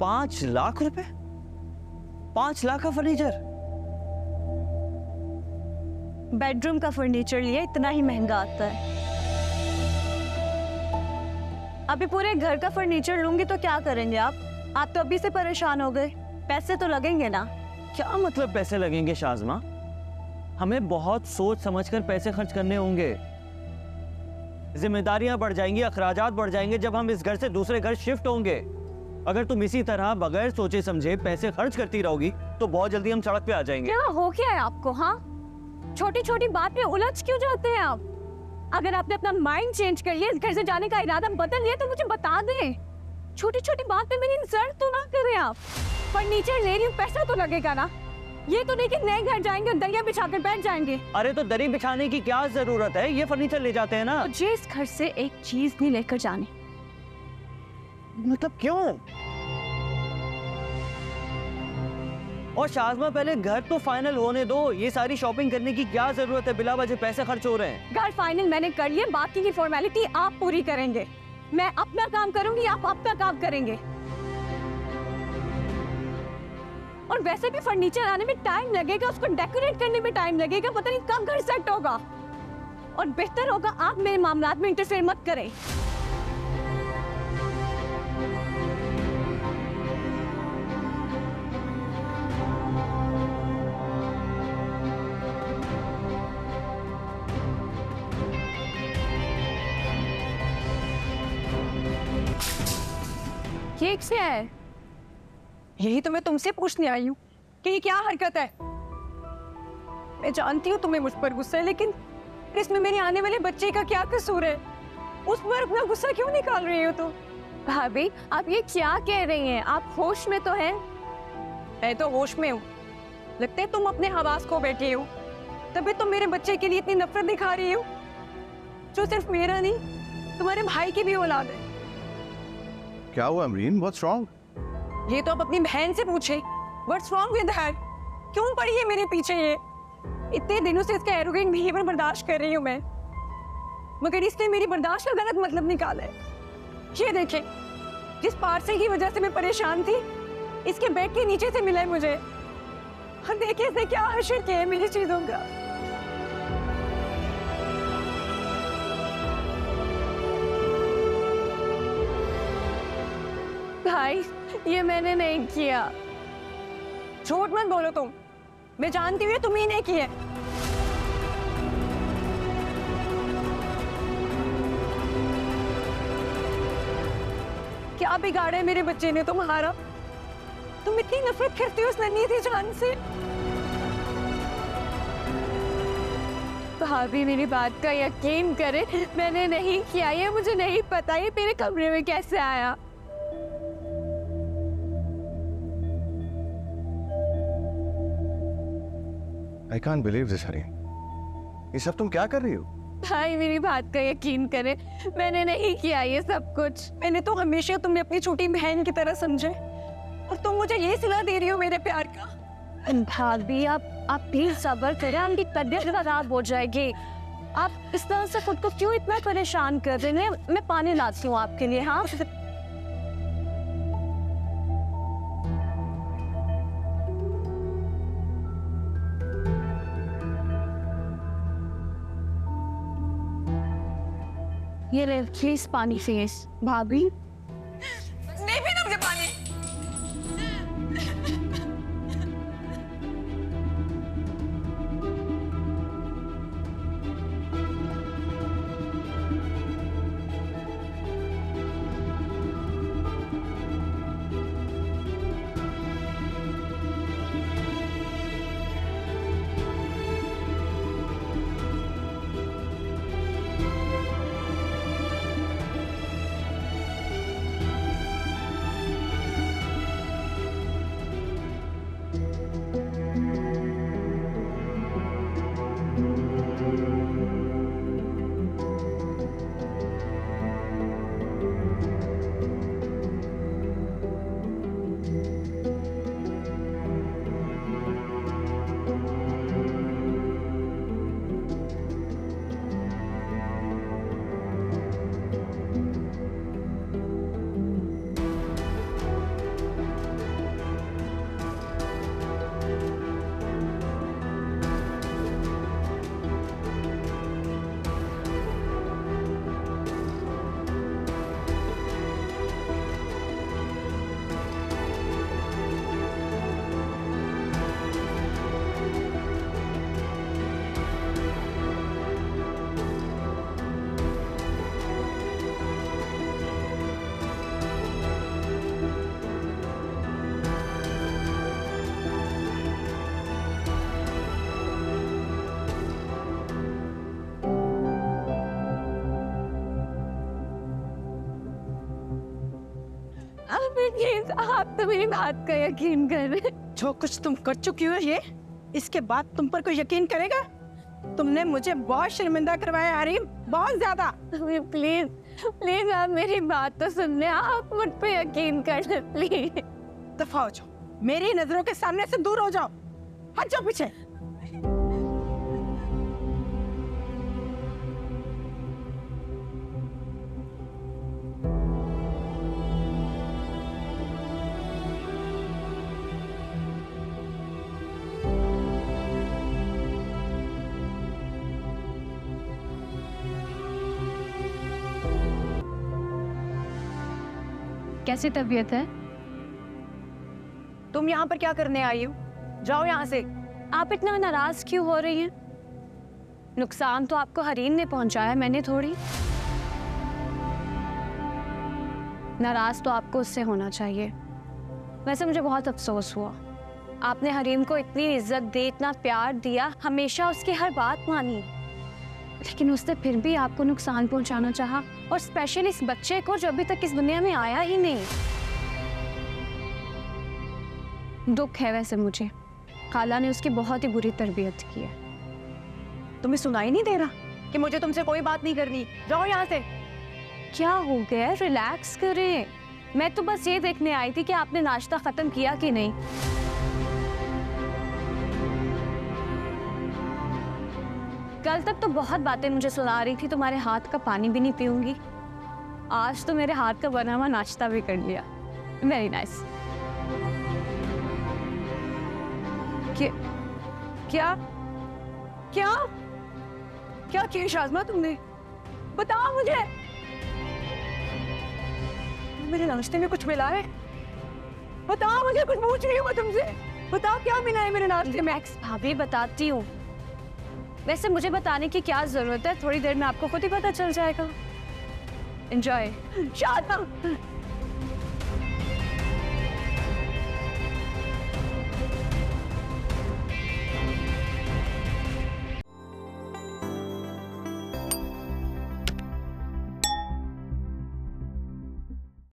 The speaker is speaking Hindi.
पाँच लाख रुपए? पाँच लाख का फर्नीचर बेडरूम का फर्नीचर लिया इतना ही महँगा आता है। अभी पूरे घर का फर्नीचर लूँगी तो क्या करेंगे आप? आप तो अभी से परेशान हो गए। पैसे तो लगेंगे ना। क्या मतलब पैसे लगेंगे शाजमा? हमें बहुत सोच समझकर पैसे खर्च करने होंगे। जिम्मेदारियाँ बढ़ जाएँगी अखराजात बढ़ जाएँगे जब हम इस घर से दूसरे घर शिफ्ट होंगे। अगर तुम इसी तरह बगैर सोचे समझे पैसे खर्च करती रहोगी तो बहुत जल्दी हम सड़क पे आ जाएँगे। क्या हो क्या है आपको हाँ? छोटी छोटी बात पे उलझ क्यों जाते हैं आप? अगर आपने अपना माइंड चेंज कर लिया इस घर से जाने का इरादा बदल लिया तो मुझे बता दें। छोटी छोटी बात पे मेरी इंसल्ट तो ना करें आप। फर्नीचर ले रही हूँ पैसा तो लगेगा ना। ये तो नहीं कि नए घर जाएँगे और दरिया बिछाकर बैठ जाएँगे। अरे तो दरी बिछाने की क्या ज़रूरत है? ये फर्नीचर ले जाते हैं ना। मुझे इस घर से एक चीज़ नहीं लेकर जानी। मतलब क्यों? और शाजमा, पहले घर तो फाइनल होने दो। ये सारी शॉपिंग करने की क्या ज़रूरत है? बिला वजह पैसे खर्च हो रहे हैं। घर फाइनल मैंने कर लिया बाकी की फॉर्मेलिटी आप पूरी करेंगे। मैं अपना काम करूँगी, आप अपना काम करेंगे। और वैसे भी फर्नीचर आने में टाइम लगेगा, उसको डेकोरेट करने में टाइम लगेगा, पता नहीं कब घर सेट होगा। और बेहतर होगा आप मेरे मामलात में इंटरफेयर मत करें। ये क्या है। यही तो मैं तुमसे पूछने आई हूँ कि ये क्या हरकत है। मैं जानती हूँ तुम्हें मुझ पर गुस्सा है, लेकिन इसमें मेरे आने वाले बच्चे का क्या कसूर है? उस पर अपना गुस्सा क्यों निकाल रही हो तुम? भाभी, आप ये क्या कह रही हैं? आप होश में तो हैं? मैं तो होश में हूँ। लगता है तुम अपने हवास को बैठी हो। तभी तुम मेरे बच्चे के लिए इतनी नफरत दिखा रही हो। जो सिर्फ़ मेरा नहीं, तुम्हारे भाई की भी औलाद है। क्या हुआ, अमरीन? व्हाट्स रॉन्ग ये तो आप अपनी बहन से पूछे। व्हाट्स रॉन्ग विद हर क्यों पड़ी है मेरे पीछे ये? इतने दिनों से इसका एरोगेंट बिहेवियर बर्दाश्त कर रही हूँ मैं। मगर इसने मेरी बर्दाश्त का गलत मतलब निकाला है। ये देखें, जिस पार्सल की वजह से मैं परेशान थी, इसके बेड के नीचे से मिला है मुझे। और देखिए इसने क्या हशर किया है मेरी चीज़ों का। भाई, ये मैंने नहीं किया। झूठ मत बोलो तुम। मैं जानती हूँ तुम ही ने की है क्या बिगाड़ा मेरे बच्चे ने तुम्हारा? तुम इतनी नफरत करती हो उस नन्ही थी जान से। भाभी, मेरी बात का यकीन करे, मैंने नहीं किया, ये मुझे नहीं पता, ये मेरे कमरे में कैसे आया? I can't believe this Hari ये सब तुम क्या कर रही हो? भाई, मेरी बात का यकीन करें, मैंने नहीं किया ये सब कुछ। मैंने तो हमेशा तुम्हें अपनी छोटी बहन की तरह समझे। और तुम मुझे ये सिला दे रही हो मेरे प्यार का। भाभी आप आप प्लीज़ सब्र करें, आपकी तबीयत खराब हो जाएगी। आप इस तरह से खुद को क्यों इतना परेशान कर रहे हैं? मैं पानी लाती हूँ आपके लिए हाँ? ये ले प्लीज़ पानी से भाभी। प्लीज़ आप तो मेरी बात का यकीन कर जो कुछ तुम कर चुकी हो ये इसके बाद तुम पर कोई यकीन करेगा? तुमने मुझे बहुत शर्मिंदा करवाया हरीम बहुत ज़्यादा। प्लीज़ प्लीज़ आप मेरी बात तो सुन ले आप मुझ पे यकीन कर ले प्लीज़ दफ़ा हो जाओ। मेरी नज़रों के सामने से दूर हो जाओ। हट जाओ पीछे। कैसी तबीयत है? तुम यहाँ पर क्या करने आई हो? जाओ यहाँ से। आप इतना नाराज़ क्यों हो रही हैं? नुकसान तो आपको हरीम ने पहुँचाया मैंने थोड़ी। नाराज़ तो आपको उससे होना चाहिए। वैसे मुझे बहुत अफसोस हुआ। आपने हरीम को इतनी इज़्ज़त दी इतना प्यार दिया हमेशा उसकी हर बात मानी। लेकिन उसने फिर भी आपको नुकसान पहुंचाना चाहा? और स्पेशली इस बच्चे को जो अभी तक इस दुनिया में आया ही नहीं। दुख है वैसे मुझे। खाला ने उसकी बहुत ही बुरी तरबियत की है। तुम्हें सुनाई नहीं दे रहा कि मुझे तुमसे कोई बात नहीं करनी? जाओ यहाँ से। क्या हो गया? रिलैक्स करें। मैं तो बस ये देखने आई थी कि आपने नाश्ता खत्म किया कि नहीं। कल तक तो बहुत बातें मुझे सुना रही थी तुम्हारे हाथ का पानी भी नहीं पीऊँगी। आज तो मेरे हाथ का बना हुआ नाश्ता भी कर लिया। वेरी नाइस क्या क्या क्या क्या किया शाजमा तुमने? बताओ मुझे। मेरे नाश्ते में कुछ मिला है? बताओ मुझे कुछ पूछ रही हूँ मैं तुमसे। बताओ क्या मिला है मेरे नाश्ते में मैक्स भाभी बताती हूँ। वैसे मुझे बताने की क्या ज़रूरत है? थोड़ी देर में आपको खुद ही पता चल जाएगा। एंजॉय शाजमा